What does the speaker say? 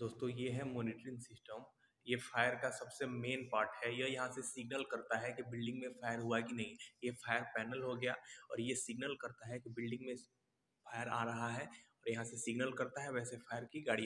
दोस्तों, ये है मॉनिटरिंग सिस्टम ये फायर का सबसे मेन पार्ट है। ये यहाँ से सिग्नल करता है कि बिल्डिंग में फायर हुआ कि नहीं। ये फायर पैनल हो गया और ये सिग्नल करता है कि बिल्डिंग में फायर आ रहा है और यहाँ से सिग्नल करता है वैसे फायर की गाड़ी।